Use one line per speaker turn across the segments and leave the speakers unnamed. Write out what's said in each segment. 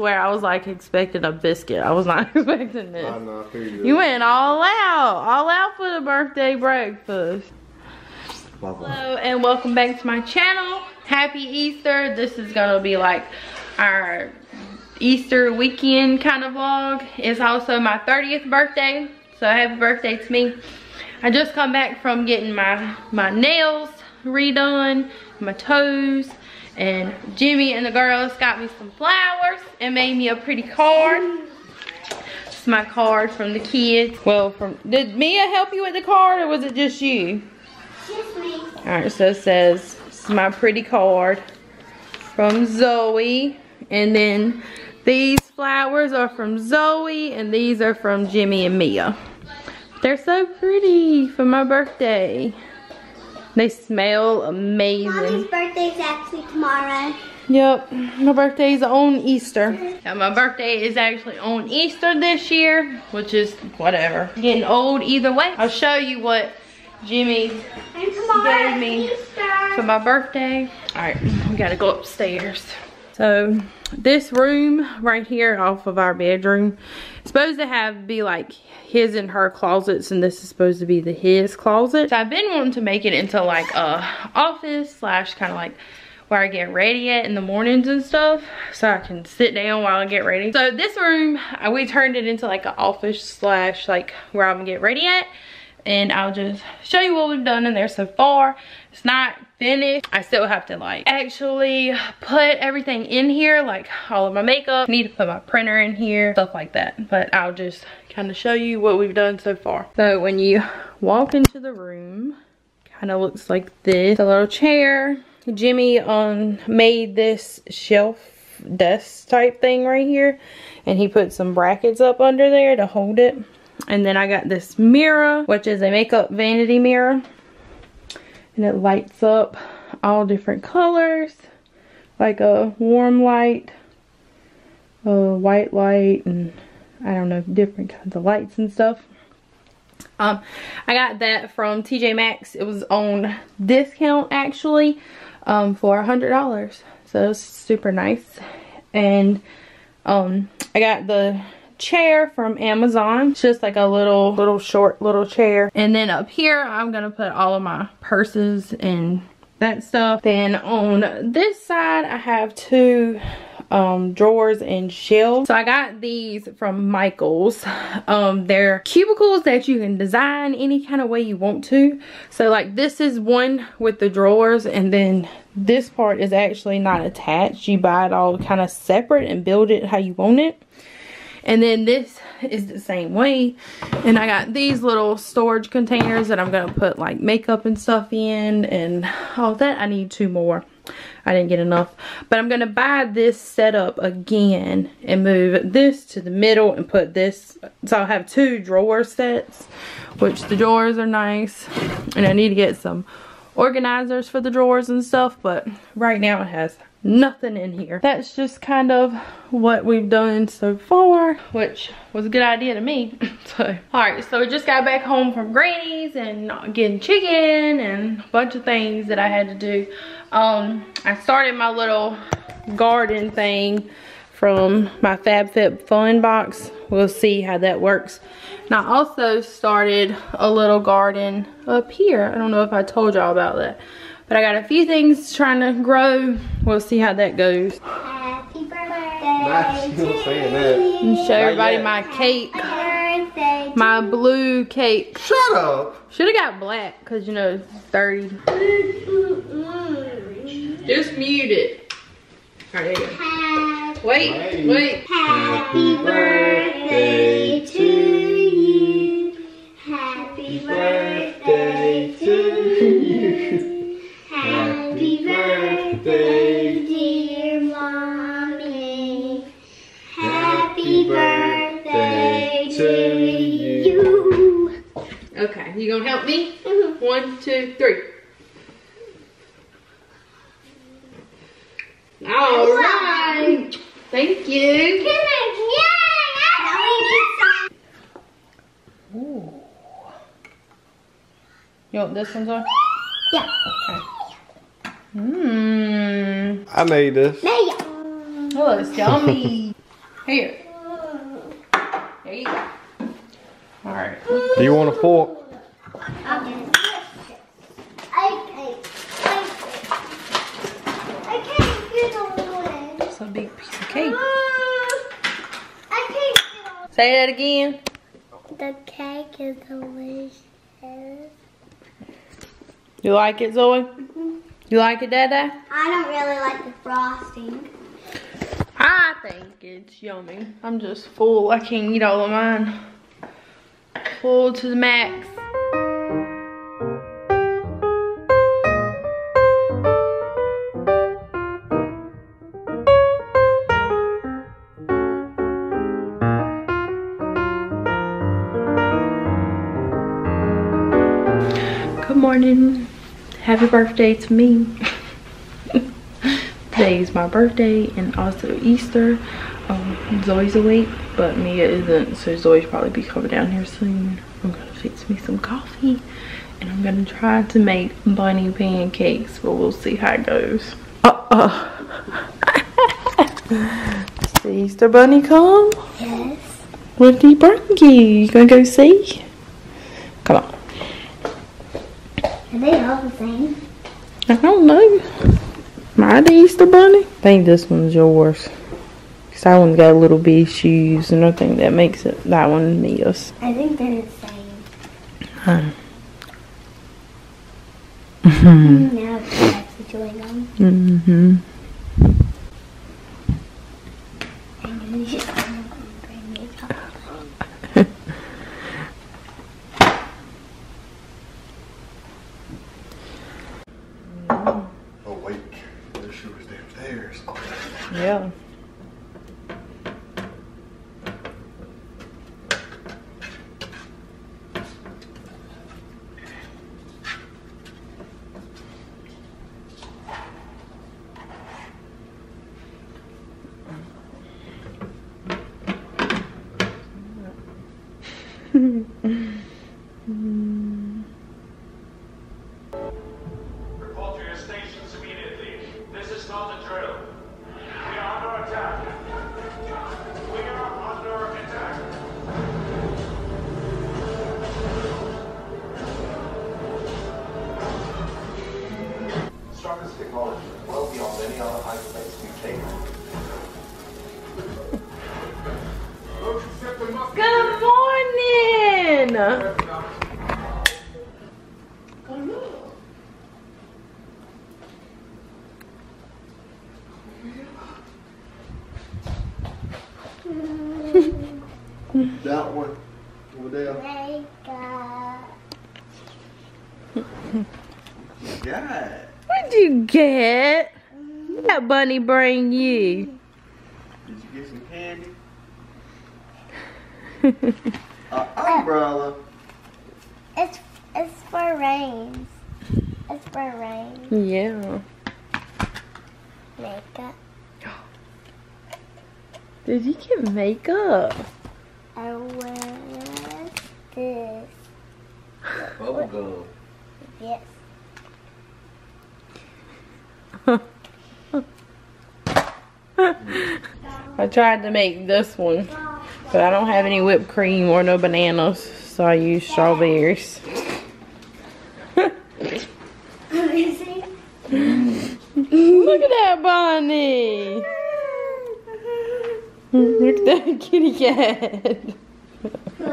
swear I was like expecting a biscuit. I was not expecting this.
I know, I figured.
You went all out, all out for the birthday breakfast. Hello and welcome back to my channel. Happy Easter. This is gonna be like our Easter weekend kind of vlog. It's also my 30th birthday, so happy birthday to me. I just come back from getting my, my nails redone, my toes, and Jimmy and the girls got me some flowers and made me a pretty card. It's my card from the kids. Well, from did Mia help you with the card or was it just you?
Just me.
Alright, so it says, it's my pretty card from Zoe. And then these flowers are from Zoe and these are from Jimmy and Mia. They're so pretty for my birthday. They smell amazing.
Mommy's birthday is actually tomorrow.
Yep, my birthday's on Easter. Yeah, my birthday is actually on Easter this year, which is whatever. Getting old either way. I'll show you what Jimmy Gave me
Easter.
for my birthday. All right, we gotta go upstairs. So this room right here off of our bedroom is supposed to have be like his and her closets and this is supposed to be the his closet. So I've been wanting to make it into like a office slash kind of like where I get ready at in the mornings and stuff so I can sit down while I get ready. So this room, uh, we turned it into like an office slash like where I'm gonna get ready at and I'll just show you what we've done in there so far. It's not finished. I still have to like actually put everything in here, like all of my makeup. Need to put my printer in here, stuff like that. But I'll just kind of show you what we've done so far. So when you walk into the room, kind of looks like this. A little chair. Jimmy um made this shelf desk type thing right here and he put some brackets up under there to hold it and then I got this mirror which is a makeup vanity mirror and it lights up all different colors like a warm light a white light and I don't know different kinds of lights and stuff um, I got that from TJ Maxx. It was on discount actually um, for a hundred dollars. So it's super nice. And um, I got the chair from Amazon. It's just like a little, little short little chair. And then up here, I'm gonna put all of my purses and that stuff. Then on this side, I have two um drawers and shelves so i got these from michaels um they're cubicles that you can design any kind of way you want to so like this is one with the drawers and then this part is actually not attached you buy it all kind of separate and build it how you want it and then this is the same way and i got these little storage containers that i'm gonna put like makeup and stuff in and all that i need two more I didn't get enough. But I'm going to buy this setup again and move this to the middle and put this. So I'll have two drawer sets, which the drawers are nice. And I need to get some organizers for the drawers and stuff. But right now it has nothing in here. That's just kind of what we've done so far, which was a good idea to me. so, all right, so we just got back home from Granny's and getting chicken and a bunch of things that I had to do. Um, I started my little garden thing from my FabFitFun box. We'll see how that works. And I also started a little garden up here. I don't know if I told y'all about that. But I got a few things trying to grow. We'll see how that goes.
Happy birthday.
Not you saying that.
And show everybody
yet.
my cake.
Birthday.
My blue cake.
Shut up.
Should have got black because you know it's 30. Just mute it. Alright, there you go.
Happy,
Wait, wait.
happy birthday to you. Happy birthday
Thank you.
Come on, yeah. Now we need some.
Ooh. You want this one, Zoe?
Yeah.
Mmm.
I made this.
There you go.
Oh, it's yummy. Here. There you go. All right.
Do you want a fork?
I'll do it. I can't. I can't get on it.
It's a big piece of cake.
I can't get on
Say that again.
The cake is delicious.
You like it, Zoe? Mm-hmm. You like it, Dada?
I don't really like the frosting.
I think it's yummy. I'm just full. I can't eat all of mine. Full to the max. Morning. Happy birthday to me. Today is my birthday and also Easter. Um, Zoe's awake, but Mia isn't, so Zoe should probably be coming down here soon. I'm gonna fix me some coffee and I'm gonna try to make bunny pancakes, but we'll see how it goes. Did the Easter bunny come?
Yes.
What did he bring you? You gonna go see? Come on.
Are they all the same?
I don't know. Am I the Easter bunny? I think this one's yours. Cause that one's got little bitty shoes and I think that makes it that one Mia's.
I think they're the same.
Huh.
Now that's the chewing
That one over there.
Makeup.
God.
What'd you get? What that bunny bring you?
Did you get some candy? An umbrella.
It's it's for rain. It's for rain.
yeah.
Makeup.
Did you get makeup?
And what's this?
Bubble gum.
Yes.
I tried to make this one, but I don't have any whipped cream or no bananas, so I used strawberries.
Let me see.
Look at that bunny! Look at that kitty cat.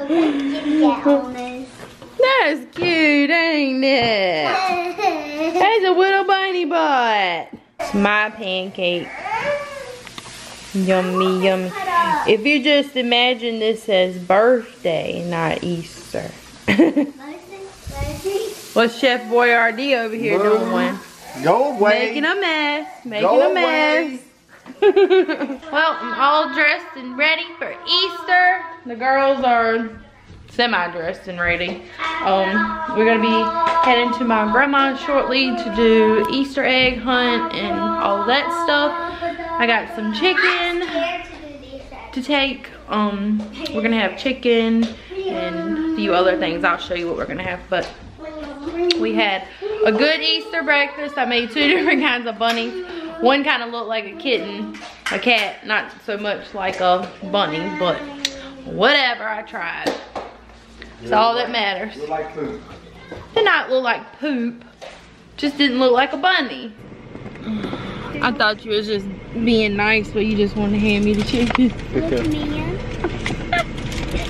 Kitty cat on.
That's cute, ain't it? That's a little bunny butt. It's my pancake. Yummy, yummy. If you just imagine this as birthday, not Easter.
Let me see. Let.
What's Chef Boyardee over here
Move.
doing?
Go away.
Making a mess. Making
Go
a mess.
away.
well, I'm all dressed and ready for Easter. The girls are semi-dressed and ready. Um, we're gonna be heading to my grandma's shortly to do Easter egg hunt and all that stuff. I got some chicken
to
take. Um, we're gonna have chicken and a few other things. I'll show you what we're gonna have, but we had a good Easter breakfast. I made two different kinds of bunnies. One kind of looked like a kitten, a cat, not so much like a bunny, but whatever, I tried. It's all that matters.
Look like poop.
Did not look like poop, just didn't look like a bunny. I thought you was just being nice, but you just wanted to hand me the chicken.
Look, man.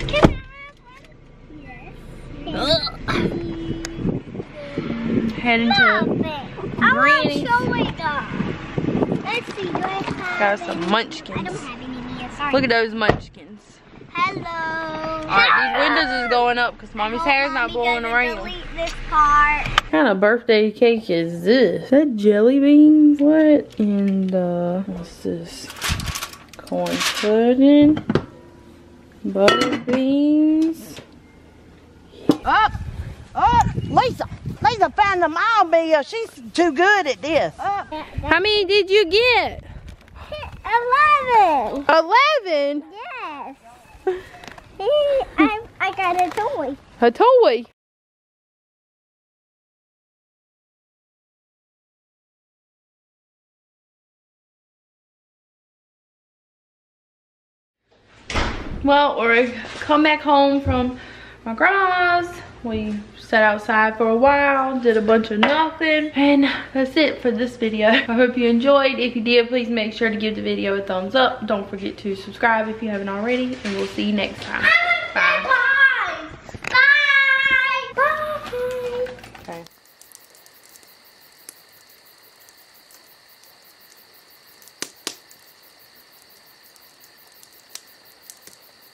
Can I have one? Yes.
Heading to
it. I want
Granny.
to show it though. Let's see. Do I have
got some munchkins.
don't have any here. Sorry.
Look at those munchkins.
Hello.
All right, these windows is going up because mommy's hair's not blowing around.
Delete this part.
What kind of birthday cake is this? Is that jelly beans? What in the, what's this? Corn pudding, butter beans.
Up, up, Lisa. Lisa found the mall meal. She's too good at this.
How many did you get?
Eleven.
Eleven?
Yes. I, I got a toy.
A toy. Well, we come back home from my grandma's. We sat outside for a while, did a bunch of nothing, and that's it for this video. I hope you enjoyed. If you did, please make sure to give the video a thumbs up. Don't forget to subscribe if you haven't already, and we'll see you next time. Bye.